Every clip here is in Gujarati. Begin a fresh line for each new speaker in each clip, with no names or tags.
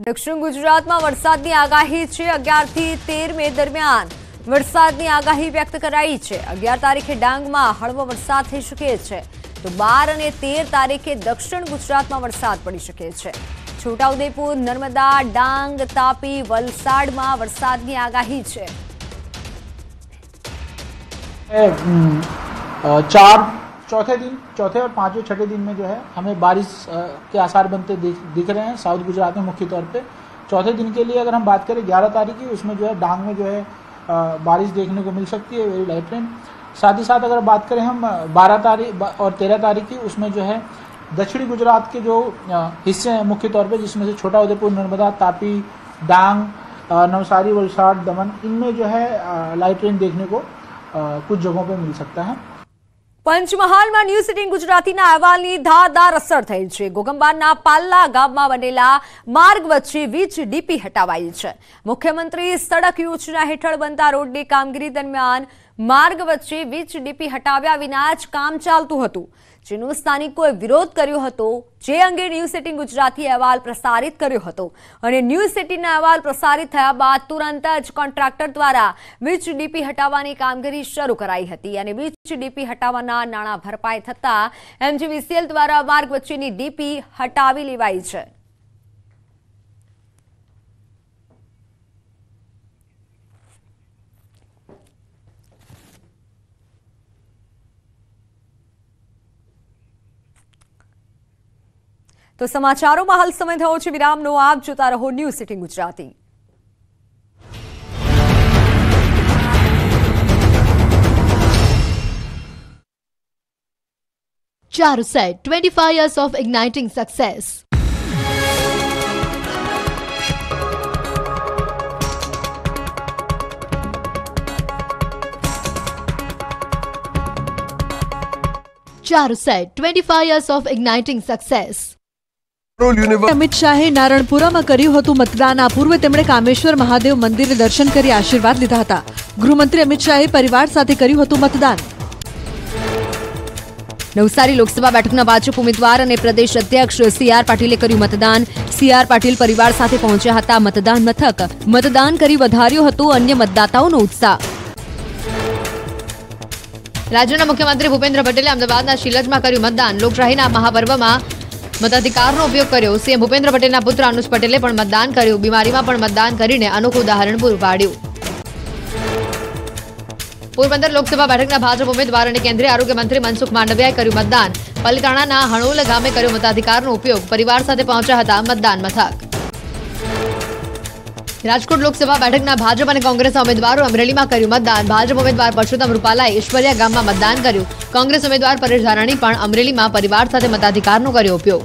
દક્ષિણ ગુજરાતમાં વરસાદની આગાહી છે. અગિયારથી તેર મે દરમિયાન વરસાદની આગાહી વ્યક્ત કરાઈ છે. અગિયાર તારીખે ડાંગમાં હળવો વરસાદ થઈ શકે છે. તો બાર અને તેર તારીખે દક્ષિણ ગુજરાતમાં વરસાદ પડી શકે છે. છોટાઉદેપુર, નર્મદા, ડાંગ, તાપી, વલસાડમાં વરસાદની આગાહી છે.
ચાર चौथे दिन, चौथे और पाँचवें, छठे दिन में जो है, हमें बारिश के आसार बनते दिख दिख रहे हैं, साउथ गुजरात में मुख्य तौर पे। चौथे दिन के लिए अगर हम बात करें, ग्यारह तारीख की, उसमें जो है, डांग में जो है बारिश देखने को मिल सकती है, वेरी लाइट रेन। साथ ही साथ अगर बात करें हम बारह तारीख और तेरह तारीख की, उसमें जो है, दक्षिणी गुजरात के जो हिस्से हैं मुख्य तौर पर जिसमें से छोटा उदयपुर, नर्मदा, तापी, डांग नवसारी, वलसाड, दमन, इनमें जो है लाइट रेन देखने को कुछ जगहों पर मिल सकता है।
પંચમહાલમાં ન્યૂઝ સિટીન ગુજરાતીના અહેવાલની ધારદાર અસર થઈ છે. ગોગંબાના પાલ્લા ગામમાં બનેલા માર્ગ વચ્ચે વીજ ડીપી હટાવાઈ છે. મુખ્યમંત્રી સડક યોજના હેઠળ બનતા રોડની કામગીરી દરમિયાન માર્ગ વચ્ચે વીજ ડીપી હટાવ્યા વિના જ કામ ચાલતું હતું. જેનો સ્થાનિકોએ વિરોધ કર્યો હતો, જે અંગે ન્યૂઝ એટીન ગુજરાતી અહેવાલ પ્રસારિત કર્યો હતો. અને ન્યૂઝ સિટીના અહેવાલ પ્રસારિત થયા બાદ તુરંત જ કોન્ટ્રાક્ટર દ્વારા વીજ ડીપી હટાવવાની કામગીરી શરૂ કરાઈ હતી અને વીજ ડીપી હટાવવાના નાણાં ભરપાઈ થતાં એમજીવીસીએલ દ્વારા માર્ગ વચ્ચેની ડીપી હટાવી લેવાઈ છે. તો સમાચારોમાં હાલ સમય થયો છે વિરામનો આપ જોતા રહો news city Gujarati
Charuset, 25 years of igniting success. Charuset, 25 years of igniting success.
Amit શાહે નારણપુરામાં કર્યું હતું મતદાન. આ પૂર્વે તેમણે કામેશ્વર મહાદેવ મંદિરે દર્શન કરી આશીર્વાદ લીધા હતા. ગૃહમંત્રી અમિત શાહે પરિવાર સાથે કર્યું હતું મતદાન.
નવસારી લોકસભા બેઠકના ભાજપ ઉમેદવાર અને પ્રદેશ અધ્યક્ષ સી આર પાટીલે કર્યું મતદાન. સી આર પાટીલ પરિવાર સાથે પહોંચ્યા હતા મતદાન મથક. મતદાન કરી વધાર્યો હતો અન્ય મતદાતાઓનો ઉત્સાહ. રાજ્યના મુખ્યમંત્રી ભૂપેન્દ્ર પટેલે અમદાવાદના શિલજમાં કર્યું મતદાન. લોકશાહીના મહાપર્વમાં મતાધિકારનો ઉપયોગ કર્યો. સીએમ ભૂપેન્દ્ર પટેલના પુત્ર અનુજ પટેલે પણ મતદાન કર્યું. બીમારીમાં પણ મતદાન કરીને અનોખું ઉદાહરણ પૂરું પાડ્યું. પોરબંદર લોકસભા બેઠકના ભાજપ ઉમેદવાર અને કેન્દ્રીય આરોગ્ય મંત્રી મનસુખ માંડવિયાએ કર્યું મતદાન. પલિતાણાના હણોલ ગામે કર્યો મતાધિકારનો ઉપયોગ. પરિવાર સાથે પહોંચ્યા હતા મતદાન મથક. રાજકોટ લોકસભા બેઠકના ભાજપ અને કોંગ્રેસના ઉમેદવારો અમરેલીમાં કર્યું મતદાન. ભાજપ ઉમેદવાર પરસોત્તમ રૂપાલાએ ઈશ્વરિયા ગામમાં મતદાન કર્યું. કોંગ્રેસ ઉમેદવાર પરેશ ધારાણી પણ અમરેલીમાં પરિવાર સાથે મતાધિકારનો કર્યો ઉપયોગ.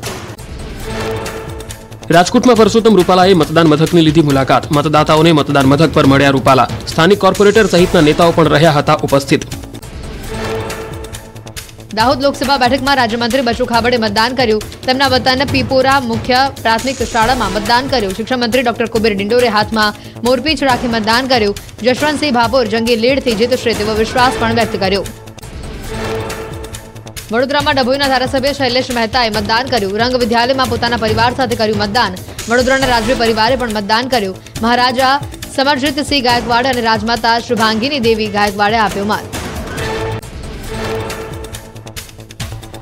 રાજકોટમાં પરસોત્તમ રૂપાલાએ મતદાન મથકની લીધી મુલાકાત. મતદાતાઓને મતદાન મથક પર મળ્યા રૂપાલા. સ્થાનિક કોર્પોરેટર સહિતના નેતાઓ પણ રહ્યા હતા ઉપસ્થિત.
દાહોદ લોકસભા બેઠકમાં રાજ્યમંત્રી બચુ ખાબડે મતદાન કર્યું. તેમના વતન પીપોરા મુખ્ય પ્રાથમિક શાળામાં મતદાન કર્યું. શિક્ષણ મંત્રી ડોક્ટર કુબેર ડિંડોરે હાથમાં મોરપીંછ રાખી મતદાન કર્યું. જશવંતસિંહ ભાભોર જંગી લીડથી જીતશે તેવો વિશ્વાસ પણ વ્યક્ત કર્યો. વડોદરામાં ડભોઈના ધારાસભ્ય શૈલેષ મહેતાએ મતદાન કર્યું. રંગ વિદ્યાલયમાં પોતાના પરિવાર સાથે કર્યું મતદાન. વડોદરાના રાજવી પરિવારે પણ મતદાન કર્યું. મહારાજા સમરજીતસિંહ ગાયકવાડ અને રાજમાતા શુભાંગીની દેવી ગાયકવાડે આપ્યો મત.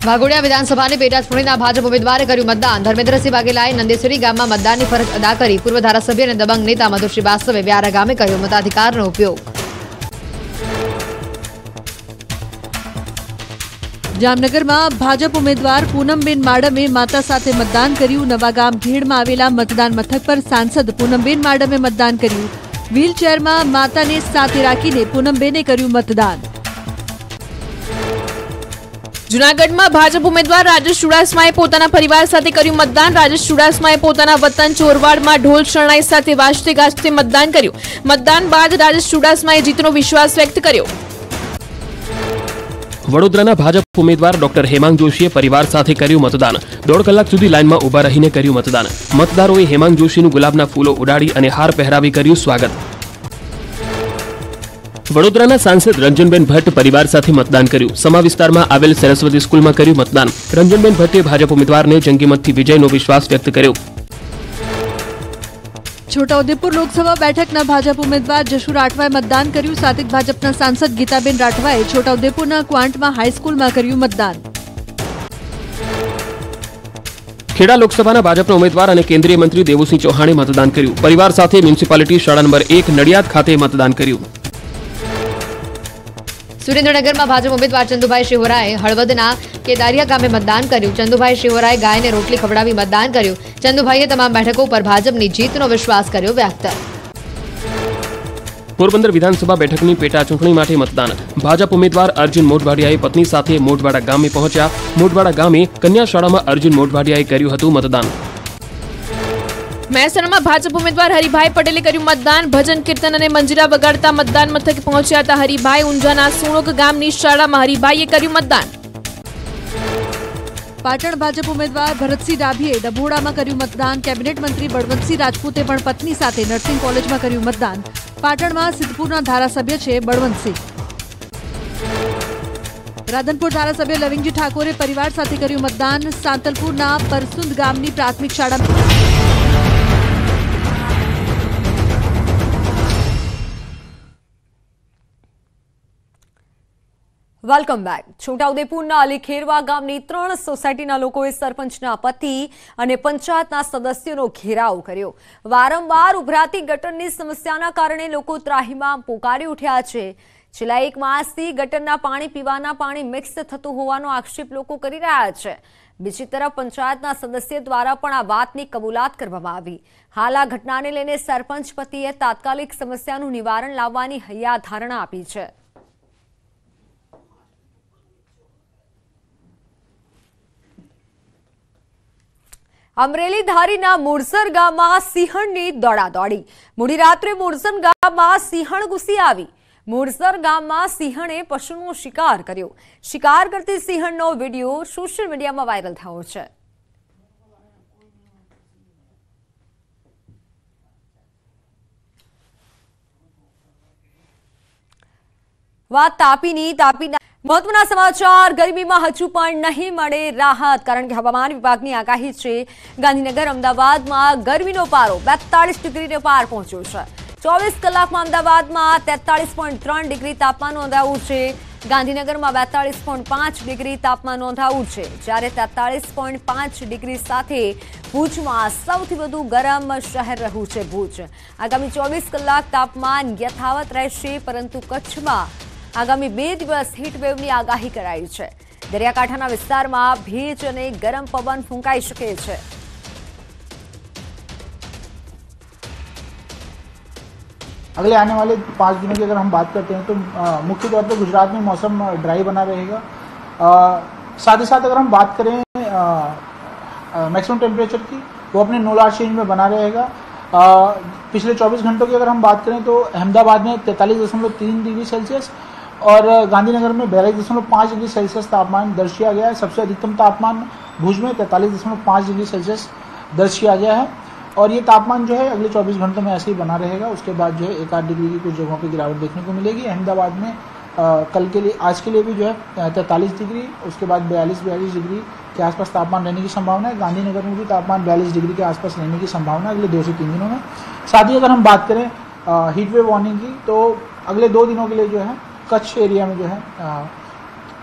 વાઘોડિયા વિધાનસભાની પેટા ચૂંટણીના ભાજપ ઉમેદવારે કર્યું મતદાન. ધર્મેન્દ્રસિંહ વાઘેલાએ નંદેસરી ગામમાં મતદાનની ફરજ અદા કરી. પૂર્વ ધારાસભ્ય અને દબંગ નેતા મધુ શ્રીવાસ્તવે વ્યારા ગામે કર્યો મતાધિકારનો ઉપયોગ.
જામનગરમાં ભાજપ ઉમેદવાર પૂનમબેન માડમે માતા સાથે મતદાન કર્યું. નવાગામ ઘેડમાં આવેલા મતદાન મથક પર સાંસદ પૂનમબેન માડમે મતદાન કર્યું. વ્હીલચેરમાં માતાને સાથે રાખીને પૂનમબેને કર્યું મતદાન.
જુનાગઢમાં ભાજપ ઉમેદવાર રાજેશ ચુડાસમાએ પોતાના પરિવાર સાથે કર્યું મતદાન. રાજેશ ચુડાસમાએ પોતાના વતન ચોરવાડમાં ઢોલ શરણાઈ સાથે વાજતે ગાજતે મતદાન કર્યું. મતદાન બાદ રાજેશ ચુડાસમાએ જીતનો વિશ્વાસ વ્યક્ત કર્યો.
વડોદરાના ભાજપ ઉમેદવાર ડોક્ટર હેમાંગ જોશીએ પરિવાર સાથે કર્યું મતદાન. દોઢ કલાક સુધી લાઇનમાં ઊભા રહીને કર્યું મતદાન. મતદારોએ હેમાંગ જોશીનું ગુલાબના ફૂલો ઉડાડી અને હાર પહેરાવી કર્યું સ્વાગત. વડોદરાના સાંસદ રંજનબેન ભટ્ટ પરિવાર સાથે મતદાન કર્યું. સમા વિસ્તારમાં આવેલ સરસ્વતી સ્કૂલમાં કર્યું મતદાન. રંજનબેન ભટ્ટે ભાજપ ઉમેદવારને જંગી મતથી વિજયનો વિશ્વાસ વ્યક્ત કર્યો.
છોટાઉદેપુર લોકસભા બેઠકના ભાજપ ઉમેદવાર જશુ રાઠવાએ મતદાન કર્યું. સાથે ભાજપના સાંસદ ગીતાબેન રાઠવાએ છોટાઉદેપુરના ક્વાંટમાં હાઈસ્કૂલમાં કર્યું મતદાન.
ખેડા લોકસભાના ભાજપના ઉમેદવાર અને કેન્દ્રીય મંત્રી દેવુસિંહ ચૌહાણે મતદાન કર્યું. પરિવાર સાથે મ્યુનિસિપાલિટી શાળા નંબર એક નડિયાદ ખાતે મતદાન કર્યું.
સુરેન્દ્રનગરમાં ભાજપ ઉમેદવાર ચંદુભાઈ શિહોરાએ હળવદના કેદારિયા ગામે મતદાન કર્યું. ચંદુભાઈ શિહોરાએ ગાયને રોટલી ખવડાવી મતદાન કર્યું. ચંદુભાઈએ તમામ બેઠકો પર ભાજપની જીતનો વિશ્વાસ કર્યો વ્યક્ત.
પોરબંદર વિધાનસભા બેઠકની પેટા ચૂંટણી માટે મતદાન. ભાજપ ઉમેદવાર અર્જુન મોઢવાડિયાએ પત્ની સાથે મોઢવાડા ગામે પહોંચ્યા. મોઢવાડા ગામે કન્યા શાળામાં અર્જુન મોઢવાડિયાએ કર્યું હતું મતદાન.
મહેસાણામાં ભાજપ ઉમેદવાર હરિભાઈ પટેલે કર્યું મતદાન. ભજન, કીર્તન અને મંજીરા વગાડતા મતદાન મથકે પહોંચ્યા હતા. હરિભાઈ ઊંઝાના સુણોક ગામની શાળામાં હરિભાઈએ કર્યું મતદાન.
પાટણ ભાજપ ઉમેદવાર ભરતસિંહ ડાભીએ ડભોડામાં કર્યું મતદાન. કેબિનેટ મંત્રી બળવંતસિંહ રાજપૂતે પણ પત્ની સાથે નર્સિંગ કોલેજમાં કર્યું મતદાન. પાટણમાં સિદ્ધપુરના ધારાસભ્ય છે બળવંતસિંહ. રાધનપુર ધારાસભ્ય લવિંગજી ઠાકોરે પરિવાર સાથે કર્યું મતદાન. સાંતલપુરના પરસુંદ ગામની પ્રાથમિક શાળા
વેલકમ બેક છોટાઉદેપુરના અલીખેરવા ગામની ત્રણ સોસાયટીના લોકોએ સરપંચના પતિ અને પંચાયતના સદસ્યોનો ઘેરાવ કર્યો. વારંવાર ઉભરાતી ગટરની સમસ્યાના કારણે લોકો ત્રાહીમામ પોકારી ઉઠ્યા છે. છેલ્લા એક માસથી ગટરના પાણી પીવાના પાણી મિક્સ થતું હોવાનો આક્ષેપ લોકો કરી રહ્યા છે. બીજી તરફ પંચાયતના સદસ્ય દ્વારા પણ આ વાતની કબૂલાત કરવામાં આવી. હાલ આ ઘટનાને લઈને સરપંચ પતિએ તાત્કાલિક સમસ્યાનું નિવારણ લાવવાની હૈયા ધારણા આપી છે. અમરેલી ધારીના મુરસર ગામમાં સિંહણની દોડાદોડી. મોડી રાત્રે મુરસર ગામમાં સિંહણ ઘૂસી આવી. મુરસર ગામમાં સિંહણે પશુનો શિકાર કર્યો. શિકાર કરતી સિંહણનો વીડિયો સોશિયલ મીડિયામાં વાયરલ થયો છે. વાત તાપીની, તાપીના મહત્વના સમાચાર ગરમીમાં હજુ પણ નહીં મળે રાહત કારણ કે હવામાન વિભાગની આગાહી છે ગાંધીનગર અમદાવાદમાં ગરમીનો પારો બેતાળીસ ડિગ્રીને પાર પહોંચ્યો છે ચોવીસ કલાકમાં અમદાવાદમાં તેતાળીસ પોઈન્ટ ત્રણ ડિગ્રી તાપમાન નોંધાયું છે ગાંધીનગરમાં બેતાળીસ પોઈન્ટ પાંચ ડિગ્રી તાપમાન નોંધાયું છે જ્યારે તેતાળીસ પોઈન્ટ પાંચ ડિગ્રી સાથે ભુજમાં સૌથી વધુ ગરમ શહેર રહ્યું છે ભુજ આગામી ચોવીસ કલાક તાપમાન યથાવત રહેશે પરંતુ કચ્છમાં આગામી બે દિવસ હીટવેવની આગાહી કરાઈ છે દરિયાકાંઠાના વિસ્તારમાં ભેજ અને ગરમ પવન ફૂંકાઈ શકે છે
अगले आने वाले पाँच दिनों की अगर हम बात करते हैं तो अ, मुख्य तौर पर गुजरात में मौसम ड्राई बना रहेगा अ, साथ ही साथ अगर हम बात करें मैक्सिमम टेम्परेचर की वो अपने नोलार चेंज में बना रहेगा अ, पिछले 24 घंटों की अगर हम बात करें तो अहमदाबाद में तैंतालीस दशमलव तीन डिग्री सेल्सियस और गांधीनगर में बयालीस दशमलव पाँच डिग्री सेल्सियस तापमान दर्ज किया गया है। सबसे अधिकतम तापमान भुज में तैंतालीस दशमलव पाँच डिग्री सेल्सियस दर्ज किया गया है। और ये तापमान जो है अगले 24 घंटों में ऐसे ही बना रहेगा। उसके बाद जो है एक आध डिग्री की कुछ जगहों पर गिरावट देखने को मिलेगी। अहमदाबाद में अ, कल के लिए आज के लिए भी जो है तैंतालीस डिग्री उसके बाद बयालीस बयालीस डिग्री के आसपास तापमान रहने की संभावना है। गांधीनगर में भी तापमान बयालीस डिग्री के आसपास रहने की संभावना है अगले दो से तीन दिनों में। साथ ही अगर हम बात करें हीट वेव वार्निंग की तो अगले दो दिनों के लिए जो है कच्छ एरिया में जो है अ,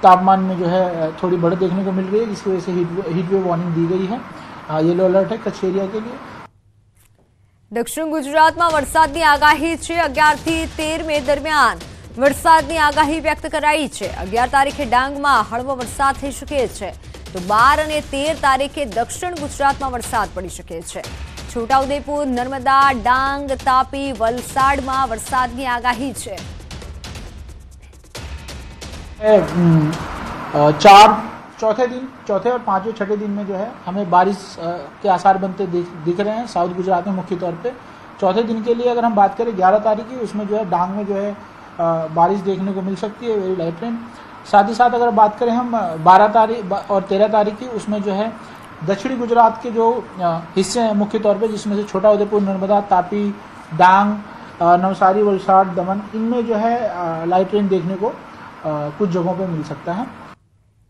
तापमान में जो है अ, थोड़ी बढ़त देखने को मिल रही है जिसकी वजह से हीट हीट वेव वार्निंग दी गई है अ, येलो अलर्ट है कच्छ एरिया के लिए
દક્ષિણ ગુજરાતમાં વરસાદની આગાહી છે અગિયારથી તેર મે દરમિયાન વરસાદની આગાહી વ્યક્ત કરાઈ છે અગિયાર તારીખે ડાંગમાં હળવો વરસાદ થઈ શકે છે તો બાર અને તેર તારીખે દક્ષિણ ગુજરાતમાં વરસાદ પડી શકે છે છોટાઉદેપુર નર્મદા ડાંગ તાપી વલસાડમાં વરસાદની આગાહી છે
है, हम्म, अ, चार, चौथे दिन, चौथे और पाँचवें, छठे दिन में जो है, हमें बारिश के आसार बनते दिख दिख रहे हैं, साउथ गुजरात में मुख्य तौर पे। चौथे दिन के लिए अगर हम बात करें, ग्यारह तारीख की, उसमें जो है, डांग में जो है बारिश देखने को मिल सकती है, वेरी लाइट रेन। साथ ही साथ अगर बात करें हम बारह तारीख और तेरह तारीख की, उसमें जो है, दक्षिणी गुजरात के जो हिस्से हैं मुख्य तौर पर जिसमें से छोटा उदयपुर, नर्मदा, तापी, डांग नवसारी, वलसाड़, दमन, इनमें जो है लाइट रेन देखने को कुछ जगहों पे मिल सकता है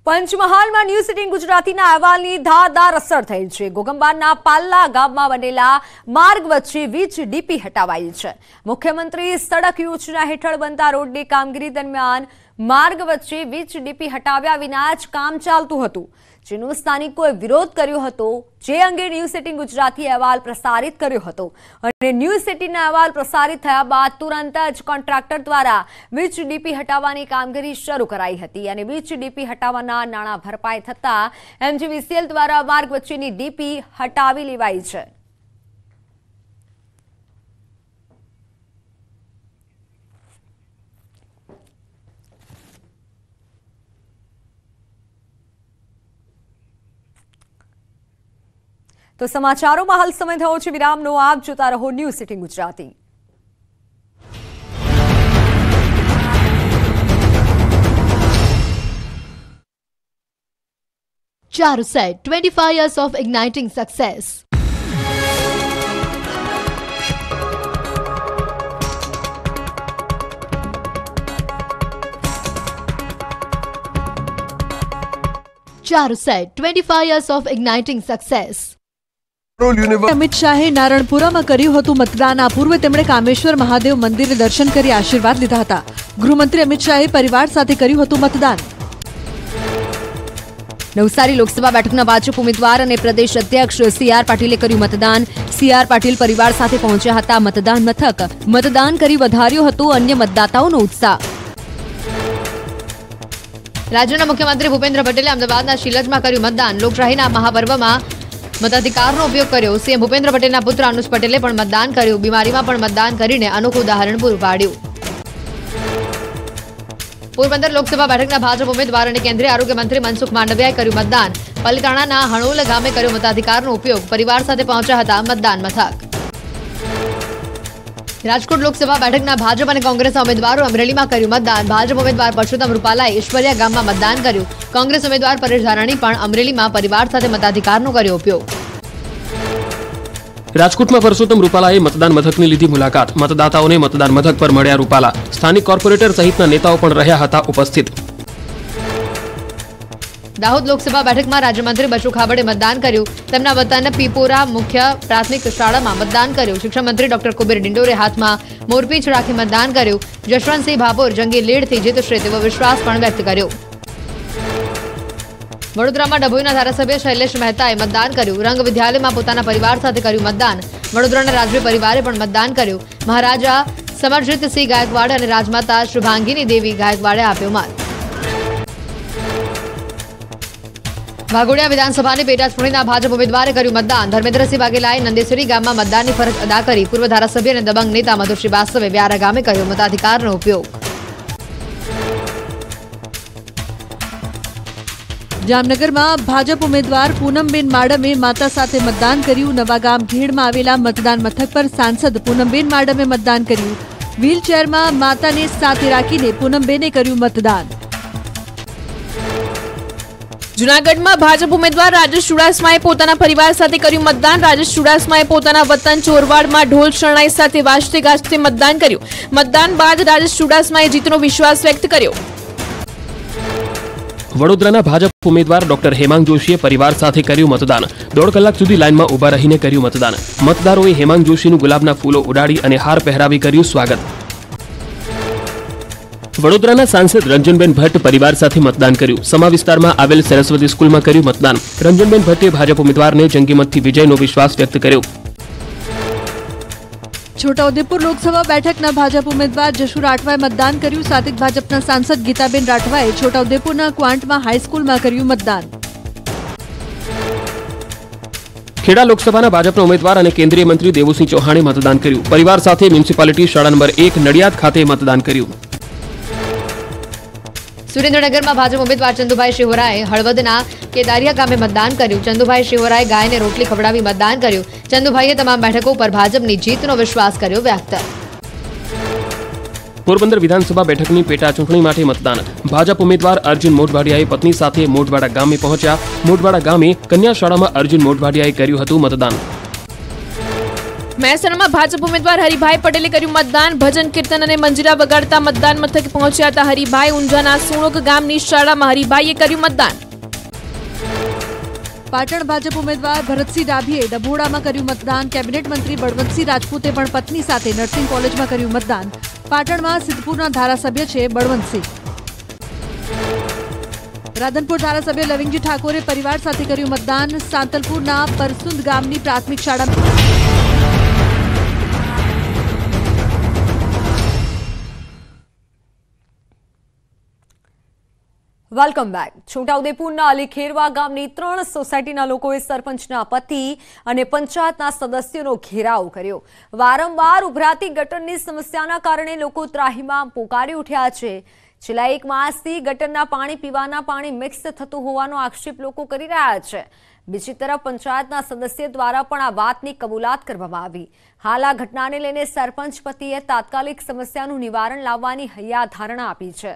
પંચમહાલમાં ન્યૂઝ સિટીન ગુજરાતીના અહેવાલની ધારદાર અસર થઈ છે ગોગંબાના પાલ્લા ગામમાં બનેલા માર્ગ વચ્ચે વીજ ડીપી હટાવાઈ છે મુખ્યમંત્રી સડક યોજના હેઠળ બનતા રોડની કામગીરી દરમિયાન માર્ગ વચ્ચે વીજ ડીપી હટાવ્યા વિના જ કામ ચાલતું હતું જેનો સ્થાનિકોએ વિરોધ કર્યો હતો, જે અંગે ન્યૂઝ એટીન ગુજરાતી અહેવાલ પ્રસારિત કર્યો હતો. અને ન્યૂઝ સિટીના અહેવાલ પ્રસારિત થયા બાદ તુરંત જ કોન્ટ્રાક્ટર દ્વારા વીજ ડીપી હટાવવાની કામગીરી શરૂ કરાઈ હતી અને વીજ ડીપી હટાવવાના નાણાં ભરપાઈ થતાં એમજીવીસીએલ દ્વારા માર્ગ વચ્ચેની ડીપી હટાવી લેવાઈ છે. તો સમાચારોમાં હાલ સમય થયો છે વિરામનો આપ જોતા રહો news city Gujarati
Charuset, 25 years of igniting success. Charuset, 25 years of igniting success.
Amit શાહે નારણપુરામાં કર્યું હતું મતદાન. આ પૂર્વે તેમણે કામેશ્વર મહાદેવ મંદિરે દર્શન કરી આશીર્વાદ લીધા હતા. ગૃહમંત્રી અમિત શાહે પરિવાર સાથે કર્યું હતું મતદાન.
નવસારી લોકસભા બેઠકના ભાજપ ઉમેદવાર અને પ્રદેશ અધ્યક્ષ સી આર પાટીલે કર્યું મતદાન. સી આર પાટીલ પરિવાર સાથે પહોંચ્યા હતા મતદાન મથક. મતદાન કરી વધાર્યો હતો અન્ય મતદાતાઓનો ઉત્સાહ.
રાજ્યના મુખ્યમંત્રી ભૂપેન્દ્ર પટેલે અમદાવાદના શિલજમાં કર્યું મતદાન. લોકશાહીના મહાપર્વમાં મતાધિકારનો ઉપયોગ કર્યો. સીએમ ભૂપેન્દ્ર પટેલના પુત્ર અનુજ પટેલે પણ મતદાન કર્યું. બીમારીમાં પણ મતદાન કરીને અનોખું ઉદાહરણ પૂરું પાડ્યું. પોરબંદર લોકસભા બેઠકના ભાજપ ઉમેદવાર અને કેન્દ્રીય આરોગ્ય મંત્રી મનસુખ માંડવિયાએ કર્યું મતદાન. પલિતાણાના હણોલ ગામે કર્યો મતાધિકારનો ઉપયોગ. પરિવાર સાથે પહોંચ્યા હતા મતદાન મથક. રાજકોટ લોકસભા બેઠકના ભાજપ અને કોંગ્રેસના ઉમેદવારો અમરેલીમાં કર્યું મતદાન. ભાજપ ઉમેદવાર પરસોત્તમ રૂપાલાએ ઈશ્વરિયા ગામમાં મતદાન કર્યું. કોંગ્રેસ ઉમેદવાર પરેશ ધારાણી પણ અમરેલીમાં પરિવાર સાથે મતાધિકારનો કર્યો ઉપયોગ.
રાજકોટમાં પરસોત્તમ રૂપાલાએ મતદાન મથકની લીધી મુલાકાત. મતદાતાઓને મતદાન મથક પર મળ્યા રૂપાલા. સ્થાનિક કોર્પોરેટર સહિતના નેતાઓ પણ રહ્યા હતા ઉપસ્થિત.
દાહોદ લોકસભા બેઠકમાં રાજ્યમંત્રી બચુ ખાબડે મતદાન કર્યું. તેમના વતન પીપોરા મુખ્ય પ્રાથમિક શાળામાં મતદાન કર્યું. શિક્ષણ મંત્રી ડોક્ટર કુબેર ડિંડોરે હાથમાં મોરપીંછ રાખી મતદાન કર્યું. જશવંતસિંહ ભાભોર જંગી લીડથી જીતશે તેવો વિશ્વાસ પણ વ્યક્ત કર્યો. વડોદરામાં ડભોઈના ધારાસભ્ય શૈલેષ મહેતાએ મતદાન કર્યું. રંગ વિદ્યાલયમાં પોતાના પરિવાર સાથે કર્યું મતદાન. વડોદરાના રાજવી પરિવારે પણ મતદાન કર્યું. મહારાજા સમરજીતસિંહ ગાયકવાડ અને રાજમાતા શુભાંગીની દેવી ગાયકવાડે આપ્યો મત. વાઘોડિયા વિધાનસભાની પેટા ચૂંટણીના ભાજપ ઉમેદવારે કર્યું મતદાન. ધર્મેન્દ્રસિંહ વાઘેલાએ નંદેસરી ગામમાં મતદાનની ફરજ અદા કરી પૂર્વ ધારાસભ્ય અને દબંગ નેતા મધુ શ્રીવાસ્તવે વ્યારા ગામે કર્યો મતાધિકારનો ઉપયોગ.
જામનગરમાં ભાજપ ઉમેદવાર પૂનમબેન માડમે માતા સાથે મતદાન કર્યું. નવાગામ ઘેડમાં આવેલા મતદાન મથક પર સાંસદ પૂનમબેન માડમે મતદાન કર્યું. વ્હીલચેરમાં માતાને સાથે રાખીને પૂનમબેને કર્યું મતદાન.
જુનાગઢમાં ભાજપ ઉમેદવાર રાજેશ ચુડાસમાએ પોતાના પરિવાર સાથે કર્યું મતદાન. રાજેશ ચુડાસમાએ પોતાના વતન ચોરવાડમાં ઢોલ શરણાઈ સાથે વાજતે ગાજતે મતદાન કર્યું. મતદાન બાદ રાજેશ ચુડાસમાએ જીતનો વિશ્વાસ વ્યક્ત કર્યો.
વડોદરાના ભાજપ ઉમેદવાર ડોક્ટર હેમાંગ જોશીએ પરિવાર સાથે કર્યું મતદાન. દોઢ કલાક સુધી લાઇનમાં ઊભા રહીને કર્યું મતદાન. મતદારોએ હેમાંગ જોશીનું ગુલાબના ફૂલો ઉડાડી અને હાર પહેરાવી કર્યું સ્વાગત. વડોદરાના સાંસદ રંજનબેન ભટ્ટ પરિવાર સાથે મતદાન કર્યું. સમા વિસ્તારમાં આવેલ સરસ્વતી સ્કૂલમાં કર્યું મતદાન. રંજનબેન ભટ્ટે ભાજપ ઉમેદવારને જંગી મતથી વિજયનો વિશ્વાસ વ્યક્ત કર્યો.
છોટાઉદેપુર લોકસભા બેઠકના ભાજપ ઉમેદવાર જશુ રાઠવાએ મતદાન કર્યું. સાથે ભાજપના સાંસદ ગીતાબેન રાઠવાએ છોટાઉદેપુરના ક્વાંટમાં હાઈસ્કૂલમાં કર્યું મતદાન.
ખેડા લોકસભાના ભાજપના ઉમેદવાર અને કેન્દ્રીય મંત્રી દેવુસિંહ ચૌહાણે મતદાન કર્યું. પરિવાર સાથે મ્યુનિસિપાલિટી શાળા નંબર એક નડિયાદ ખાતે મતદાન કર્યું.
સુરેન્દ્રનગરમાં ભાજપ ઉમેદવાર ચંદુભાઈ શિહોરાએ હળવદના કેદારિયા ગામે મતદાન કર્યું. ચંદુભાઈ શિહોરાએ ગાયને રોટલી ખવડાવી મતદાન કર્યું. ચંદુભાઈએ તમામ બેઠકો પર ભાજપની જીતનો વિશ્વાસ કર્યો વ્યક્ત.
પોરબંદર વિધાનસભા બેઠકની પેટા ચૂંટણી માટે મતદાન. ભાજપ ઉમેદવાર અર્જુન મોઢવાડિયાએ પત્ની સાથે મોઢવાડા ગામે પહોંચ્યા. મોઢવાડા ગામે કન્યા શાળામાં અર્જુન મોઢવાડિયાએ કર્યું હતું મતદાન.
મહેસાણામાં ભાજપ ઉમેદવાર હરિભાઈ પટેલે કર્યું મતદાન. ભજન, કીર્તન અને મંજીરા વગાડતા મતદાન મથકે પહોંચ્યા હતા હરિભાઈ. ઊંઝાના સુણોક ગામની શાળામાં હરિભાઈએ કર્યું મતદાન.
પાટણ ભાજપ ઉમેદવાર ભરતસિંહ ડાભીએ ડભોડામાં કર્યું મતદાન. કેબિનેટ મંત્રી બળવંતસિંહ રાજપૂતે પણ પત્ની સાથે નર્સિંગ કોલેજમાં કર્યું મતદાન. પાટણમાં સિદ્ધપુરના ધારાસભ્ય છે બળવંતસિંહ. રાધનપુર ધારાસભ્ય લવિંગજી ઠાકોરે પરિવાર સાથે કર્યું મતદાન. સાંતલપુરના પરસુંદ ગામની પ્રાથમિક શાળા
વેલકમ બેક છોટાઉદેપુરના અલીખેરવા ગામની ત્રણ સોસાયટીના લોકોએ સરપંચના પતિ અને પંચાયતના સદસ્યોનો ઘેરાવ કર્યો. વારંવાર ઉભરાતી ગટરની સમસ્યાના કારણે લોકો ત્રાહીમામ પોકારી ઉઠ્યા છે. છેલ્લા એક માસથી ગટરના પાણી પીવાના પાણી મિક્સ થતું હોવાનો આક્ષેપ લોકો કરી રહ્યા છે. બીજી તરફ પંચાયતના સદસ્ય દ્વારા પણ આ વાતની કબૂલાત કરવામાં આવી. હાલ આ ઘટનાને લઈને સરપંચ પતિએ તાત્કાલિક સમસ્યાનું નિવારણ લાવવાની હૈયા ધારણા આપી છે.